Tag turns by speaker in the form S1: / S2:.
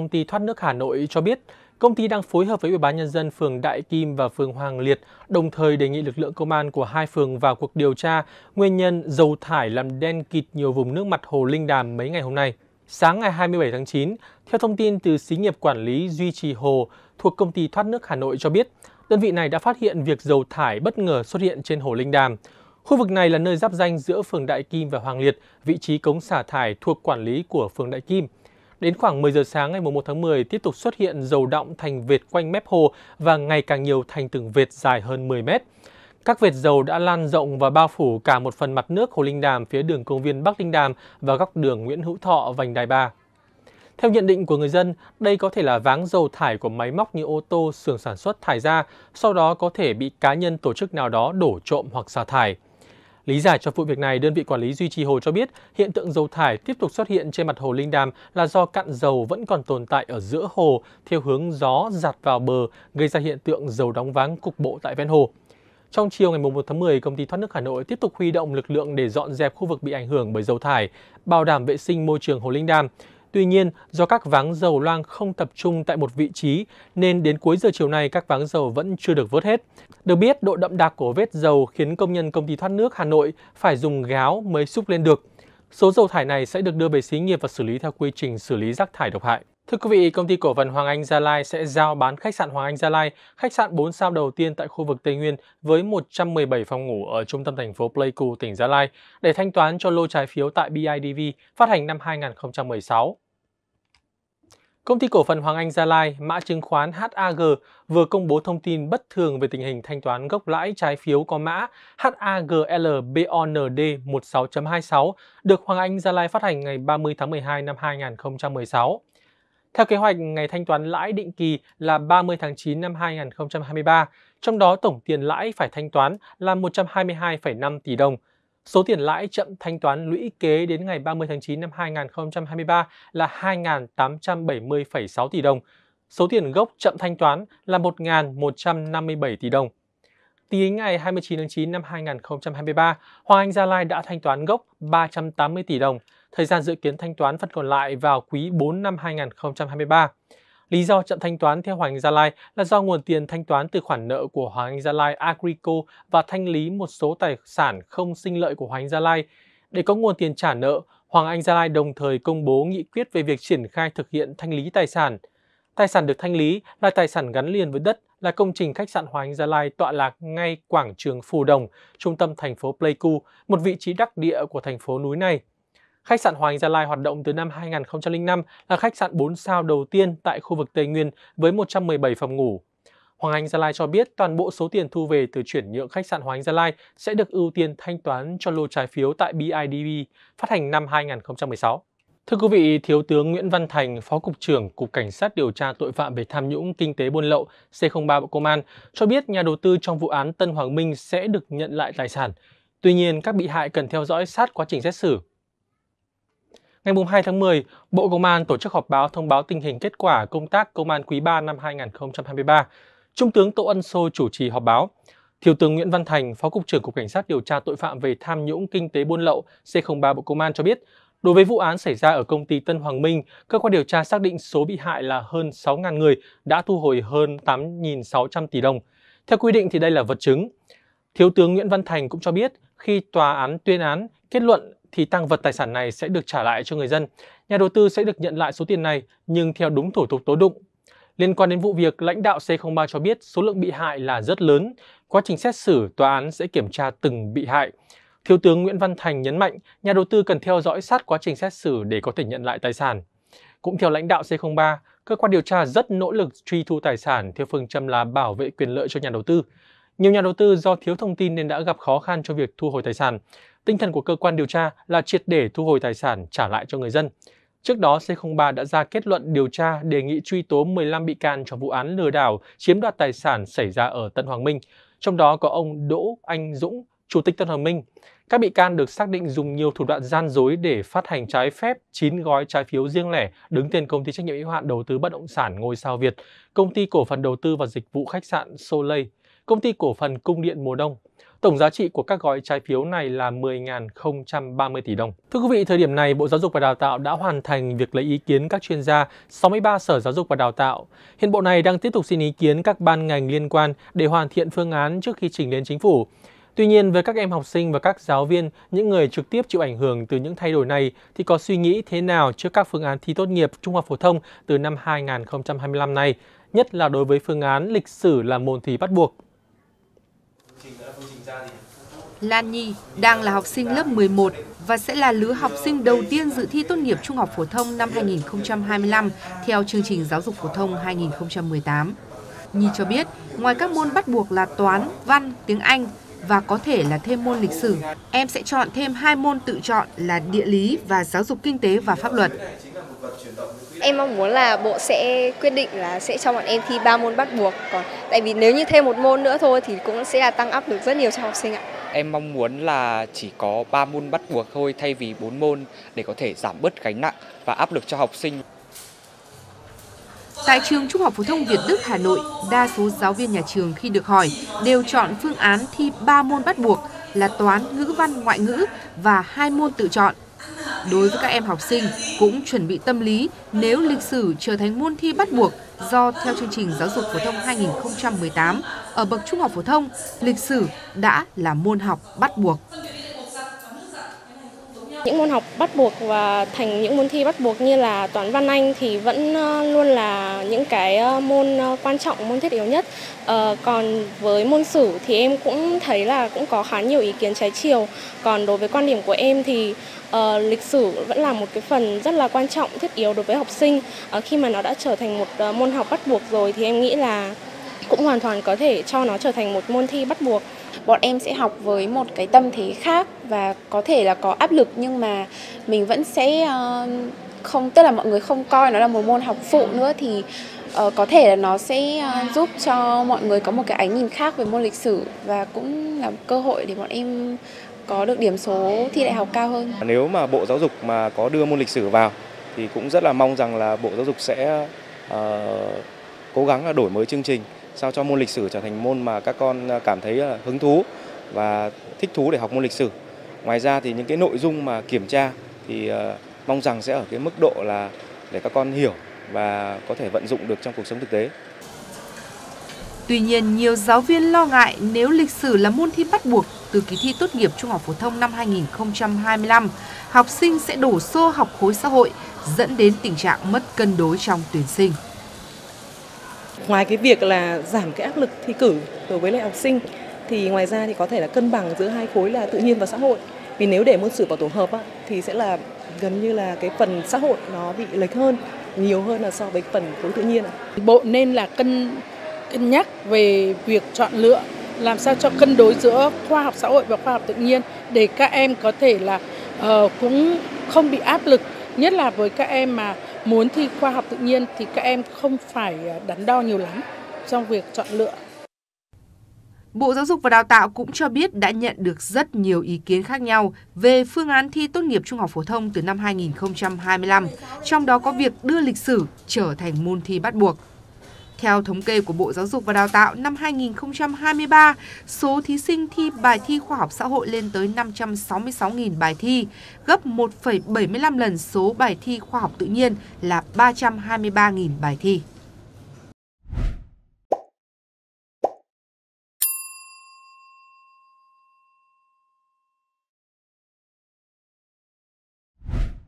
S1: Công ty thoát nước Hà Nội cho biết, công ty đang phối hợp với Ủy ban nhân dân phường Đại Kim và phường Hoàng Liệt, đồng thời đề nghị lực lượng công an của hai phường vào cuộc điều tra nguyên nhân dầu thải làm đen kịt nhiều vùng nước mặt hồ Linh Đàm mấy ngày hôm nay. Sáng ngày 27 tháng 9, theo thông tin từ xí nghiệp quản lý duy trì hồ thuộc công ty thoát nước Hà Nội cho biết, đơn vị này đã phát hiện việc dầu thải bất ngờ xuất hiện trên hồ Linh Đàm. Khu vực này là nơi giáp danh giữa phường Đại Kim và Hoàng Liệt, vị trí cống xả thải thuộc quản lý của phường Đại Kim. Đến khoảng 10 giờ sáng ngày 1 tháng 10 tiếp tục xuất hiện dầu đọng thành vệt quanh mép hồ và ngày càng nhiều thành từng vệt dài hơn 10 mét. Các vệt dầu đã lan rộng và bao phủ cả một phần mặt nước Hồ Linh Đàm phía đường công viên Bắc Linh Đàm và góc đường Nguyễn Hữu Thọ, vành đai 3. Theo nhận định của người dân, đây có thể là váng dầu thải của máy móc như ô tô, xưởng sản xuất thải ra, sau đó có thể bị cá nhân tổ chức nào đó đổ trộm hoặc xả thải. Lý giải cho vụ việc này, đơn vị quản lý duy trì hồ cho biết hiện tượng dầu thải tiếp tục xuất hiện trên mặt hồ Linh Đàm là do cặn dầu vẫn còn tồn tại ở giữa hồ theo hướng gió giặt vào bờ, gây ra hiện tượng dầu đóng váng cục bộ tại ven hồ. Trong chiều ngày 1 tháng 10, công ty thoát nước Hà Nội tiếp tục huy động lực lượng để dọn dẹp khu vực bị ảnh hưởng bởi dầu thải, bảo đảm vệ sinh môi trường hồ Linh Đàm. Tuy nhiên, do các váng dầu loang không tập trung tại một vị trí nên đến cuối giờ chiều nay các váng dầu vẫn chưa được vớt hết. Được biết, độ đậm đặc của vết dầu khiến công nhân công ty thoát nước Hà Nội phải dùng gáo mới xúc lên được. Số dầu thải này sẽ được đưa về xí nghiệp và xử lý theo quy trình xử lý rác thải độc hại. Thưa quý vị, công ty cổ phần Hoàng Anh Gia Lai sẽ giao bán khách sạn Hoàng Anh Gia Lai, khách sạn 4 sao đầu tiên tại khu vực Tây Nguyên với 117 phòng ngủ ở trung tâm thành phố Pleiku, tỉnh Gia Lai để thanh toán cho lô trái phiếu tại BIDV phát hành năm 2016. Công ty cổ phần Hoàng Anh Gia Lai, mã chứng khoán HAG vừa công bố thông tin bất thường về tình hình thanh toán gốc lãi trái phiếu có mã HAGLBOND 16.26 được Hoàng Anh Gia Lai phát hành ngày 30 tháng 12 năm 2016. Theo kế hoạch, ngày thanh toán lãi định kỳ là 30 tháng 9 năm 2023, trong đó tổng tiền lãi phải thanh toán là 122,5 tỷ đồng. Số tiền lãi chậm thanh toán lũy kế đến ngày 30 tháng 9 năm 2023 là 2.870,6 tỷ đồng. Số tiền gốc chậm thanh toán là 1.157 tỷ đồng. Tính ngày 29 tháng 9 năm 2023, Hoàng Anh Gia Lai đã thanh toán gốc 380 tỷ đồng, thời gian dự kiến thanh toán phần còn lại vào quý 4 năm 2023. Lý do chậm thanh toán theo Hoàng Anh Gia Lai là do nguồn tiền thanh toán từ khoản nợ của Hoàng Anh Gia Lai Agrico và thanh lý một số tài sản không sinh lợi của Hoàng Anh Gia Lai. Để có nguồn tiền trả nợ, Hoàng Anh Gia Lai đồng thời công bố nghị quyết về việc triển khai thực hiện thanh lý tài sản. Tài sản được thanh lý là tài sản gắn liền với đất, là công trình khách sạn Hoàng Anh Gia Lai tọa lạc ngay quảng trường Phù Đồng, trung tâm thành phố Pleiku, một vị trí đắc địa của thành phố núi này. Khách sạn Hoàng Anh Gia Lai hoạt động từ năm 2005 là khách sạn 4 sao đầu tiên tại khu vực Tây Nguyên với 117 phòng ngủ. Hoàng Anh Gia Lai cho biết toàn bộ số tiền thu về từ chuyển nhượng khách sạn Hoàng Anh Gia Lai sẽ được ưu tiên thanh toán cho lô trái phiếu tại BIDV phát hành năm 2016. Thưa quý vị, Thiếu tướng Nguyễn Văn Thành, Phó Cục trưởng Cục Cảnh sát điều tra tội phạm về tham nhũng kinh tế buôn lậu C03 Bộ Công an cho biết nhà đầu tư trong vụ án Tân Hoàng Minh sẽ được nhận lại tài sản. Tuy nhiên, các bị hại cần theo dõi sát quá trình xét xử Ngày 2 tháng 10, Bộ Công an tổ chức họp báo thông báo tình hình kết quả công tác công an quý 3 năm 2023. Trung tướng Tô Ân Sô chủ trì họp báo. Thiếu tướng Nguyễn Văn Thành, Phó Cục trưởng Cục Cảnh sát điều tra tội phạm về tham nhũng kinh tế buôn lậu C03 Bộ Công an cho biết, đối với vụ án xảy ra ở công ty Tân Hoàng Minh, cơ quan điều tra xác định số bị hại là hơn 6.000 người đã thu hồi hơn 8.600 tỷ đồng. Theo quy định thì đây là vật chứng. Thiếu tướng Nguyễn Văn Thành cũng cho biết, khi tòa án tuyên án, kết luận thì tăng vật tài sản này sẽ được trả lại cho người dân. Nhà đầu tư sẽ được nhận lại số tiền này nhưng theo đúng thủ tục tố tụng. Liên quan đến vụ việc, lãnh đạo C03 cho biết số lượng bị hại là rất lớn. Quá trình xét xử, tòa án sẽ kiểm tra từng bị hại. Thiếu tướng Nguyễn Văn Thành nhấn mạnh, nhà đầu tư cần theo dõi sát quá trình xét xử để có thể nhận lại tài sản. Cũng theo lãnh đạo C03, cơ quan điều tra rất nỗ lực truy thu tài sản theo phương châm là bảo vệ quyền lợi cho nhà đầu tư. Nhiều nhà đầu tư do thiếu thông tin nên đã gặp khó khăn cho việc thu hồi tài sản. Tinh thần của cơ quan điều tra là triệt để thu hồi tài sản trả lại cho người dân. Trước đó, C03 đã ra kết luận điều tra đề nghị truy tố 15 bị can trong vụ án lừa đảo chiếm đoạt tài sản xảy ra ở Tân Hoàng Minh, trong đó có ông Đỗ Anh Dũng, Chủ tịch Tân Hoàng Minh. Các bị can được xác định dùng nhiều thủ đoạn gian dối để phát hành trái phép 9 gói trái phiếu riêng lẻ đứng tên công ty trách nhiệm hữu hạn đầu tư bất động sản Ngôi sao Việt, công ty cổ phần đầu tư và dịch vụ khách sạn Soleil, công ty cổ phần Cung điện mùa đông. Tổng giá trị của các gói trái phiếu này là 10.030 tỷ đồng. Thưa quý vị, thời điểm này, Bộ Giáo dục và Đào tạo đã hoàn thành việc lấy ý kiến các chuyên gia 63 sở giáo dục và đào tạo. Hiện Bộ này đang tiếp tục xin ý kiến các ban ngành liên quan để hoàn thiện phương án trước khi trình lên chính phủ. Tuy nhiên, với các em học sinh và các giáo viên, những người trực tiếp chịu ảnh hưởng từ những thay đổi này thì có suy nghĩ thế nào trước các phương án thi tốt nghiệp trung học phổ thông từ năm 2025 này, nhất là đối với phương án lịch sử là môn thi bắt buộc.
S2: Lan Nhi đang là học sinh lớp 11 và sẽ là lứa học sinh đầu tiên dự thi tốt nghiệp trung học phổ thông năm 2025 theo chương trình giáo dục phổ thông 2018. Nhi cho biết, ngoài các môn bắt buộc là toán, văn, tiếng Anh và có thể là thêm môn lịch sử, em sẽ chọn thêm hai môn tự chọn là địa lý và giáo dục kinh tế và pháp luật.
S3: Em mong muốn là bộ sẽ quyết định là sẽ cho bọn em thi 3 môn bắt buộc. Còn tại vì nếu như thêm một môn nữa thôi thì cũng sẽ là tăng áp lực rất nhiều cho học sinh ạ.
S4: Em mong muốn là chỉ có 3 môn bắt buộc thôi thay vì 4 môn để có thể giảm bớt gánh nặng và áp lực cho học sinh.
S2: Tại trường Trung học phổ thông Việt Đức Hà Nội, đa số giáo viên nhà trường khi được hỏi đều chọn phương án thi 3 môn bắt buộc là toán, ngữ văn, ngoại ngữ và hai môn tự chọn. Đối với các em học sinh cũng chuẩn bị tâm lý nếu lịch sử trở thành môn thi bắt buộc do theo chương trình giáo dục phổ thông 2018 ở bậc trung học phổ thông, lịch sử đã là môn học bắt buộc.
S5: Những môn học bắt buộc và thành những môn thi bắt buộc như là toán văn Anh thì vẫn ờ, luôn là những cái ờ, môn ờ, quan trọng, môn thiết yếu nhất. còn với môn sử thì em cũng thấy là cũng có khá nhiều ý kiến trái chiều. Còn đối với quan điểm của em thì uh, lịch sử vẫn là một cái phần rất là quan trọng, thiết yếu đối với học sinh. Uh, khi mà nó đã trở thành một uh, môn học bắt buộc rồi thì em nghĩ là cũng hoàn toàn có thể cho nó trở thành một môn thi bắt buộc
S6: bọn em sẽ học với một cái tâm thế khác và có thể là có áp lực nhưng mà mình vẫn sẽ uh, không tức là mọi người không coi nó là một môn học phụ nữa thì uh, có thể là nó sẽ uh, giúp cho mọi người có một cái ánh nhìn khác về môn lịch sử và cũng là cơ hội để bọn em có được điểm số thi đại học cao hơn.
S7: Nếu mà Bộ Giáo dục mà có đưa môn lịch sử vào thì cũng rất là mong rằng là Bộ Giáo dục sẽ uh, cố gắng là đổi mới chương trình sao cho môn lịch sử trở thành môn mà các con à, cảm thấy à, hứng thú và thích thú để học môn lịch sử. Ngoài ra thì những cái nội dung mà kiểm tra thì à, mong rằng sẽ ở cái mức độ là để các con hiểu và có thể vận dụng được trong cuộc sống thực tế.
S2: Tuy nhiên, nhiều giáo viên lo ngại nếu lịch sử là môn thi bắt buộc từ kỳ thi tốt nghiệp trung học phổ thông năm 2025, học sinh sẽ đổ xô học khối xã hội, dẫn đến tình trạng mất cân đối trong tuyển sinh.
S8: Ngoài cái việc là giảm cái áp lực thi cử đối với lại học sinh thì ngoài ra thì có thể là cân bằng giữa hai khối là tự nhiên và xã hội. Vì nếu để môn sử vào tổ hợp á, thì sẽ là gần như là cái phần xã hội nó bị lệch hơn nhiều hơn là so với phần khối tự nhiên.
S9: Bộ nên là cân cân nhắc về việc chọn lựa làm sao cho cân đối giữa khoa học xã hội và khoa học tự nhiên để các em có thể là uh, cũng không bị áp lực nhất là với các em mà muốn thi khoa học tự nhiên thì các em không phải à, đắn đo nhiều lắm trong việc chọn lựa.
S2: Bộ Giáo dục và Đào tạo cũng cho biết đã nhận được rất nhiều ý kiến khác nhau về phương án thi tốt nghiệp trung học phổ thông từ năm 2025, trong đó có việc đưa lịch sử trở thành môn thi bắt buộc. Theo thống kê của Bộ Giáo dục và Đào tạo, năm 2023, số thí sinh thi bài thi khoa học xã hội lên tới 566.000 bài thi, gấp 1,75 lần số bài thi khoa học tự nhiên là 323.000 bài thi.